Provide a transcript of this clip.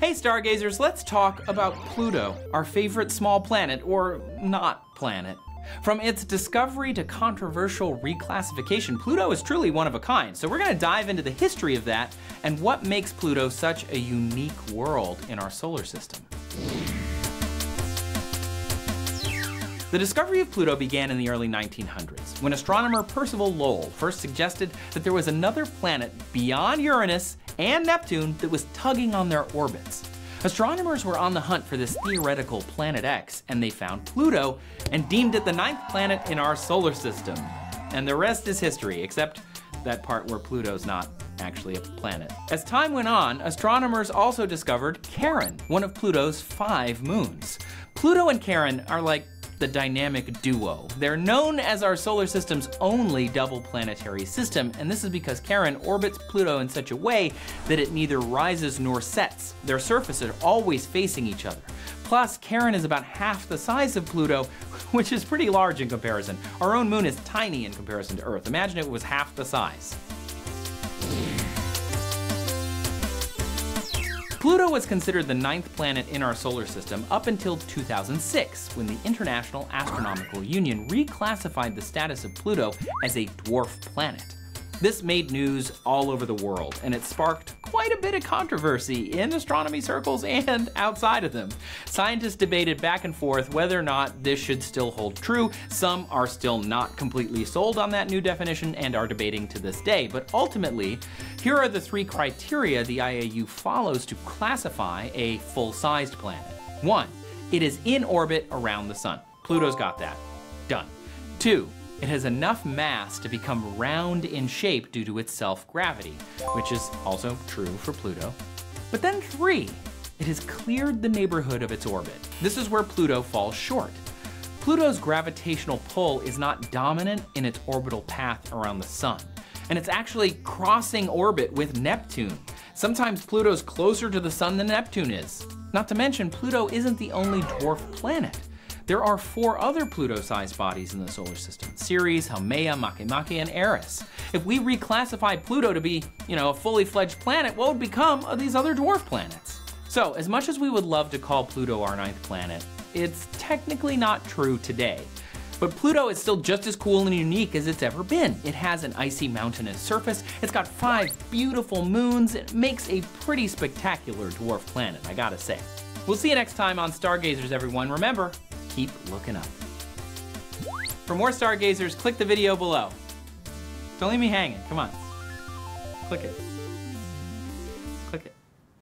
Hey stargazers, let's talk about Pluto, our favorite small planet, or not planet. From its discovery to controversial reclassification, Pluto is truly one of a kind. So we're going to dive into the history of that and what makes Pluto such a unique world in our solar system. The discovery of Pluto began in the early 1900s when astronomer Percival Lowell first suggested that there was another planet beyond Uranus and Neptune that was tugging on their orbits. Astronomers were on the hunt for this theoretical Planet X, and they found Pluto and deemed it the ninth planet in our solar system. And the rest is history, except that part where Pluto's not actually a planet. As time went on, astronomers also discovered Charon, one of Pluto's five moons. Pluto and Charon are like the dynamic duo. They're known as our solar system's only double planetary system, and this is because Charon orbits Pluto in such a way that it neither rises nor sets. Their surfaces are always facing each other. Plus, Charon is about half the size of Pluto, which is pretty large in comparison. Our own moon is tiny in comparison to Earth. Imagine it was half the size. Pluto was considered the ninth planet in our solar system up until 2006, when the International Astronomical Union reclassified the status of Pluto as a dwarf planet. This made news all over the world, and it sparked quite a bit of controversy in astronomy circles and outside of them. Scientists debated back and forth whether or not this should still hold true. Some are still not completely sold on that new definition and are debating to this day, but ultimately, here are the three criteria the IAU follows to classify a full-sized planet. One, it is in orbit around the sun. Pluto's got that. Done. Two, it has enough mass to become round in shape due to its self-gravity, which is also true for Pluto. But then three, it has cleared the neighborhood of its orbit. This is where Pluto falls short. Pluto's gravitational pull is not dominant in its orbital path around the sun, and it's actually crossing orbit with Neptune. Sometimes Pluto's closer to the sun than Neptune is. Not to mention, Pluto isn't the only dwarf planet. There are four other Pluto-sized bodies in the solar system, Ceres, Haumea, Makemake, and Eris. If we reclassify Pluto to be, you know, a fully fledged planet, what would become of these other dwarf planets? So, as much as we would love to call Pluto our ninth planet, it's technically not true today. But Pluto is still just as cool and unique as it's ever been. It has an icy mountainous surface, it's got five beautiful moons, it makes a pretty spectacular dwarf planet, I gotta say. We'll see you next time on Stargazers, everyone. Remember, keep looking up. For more stargazers, click the video below. Don't leave me hanging, come on. Click it.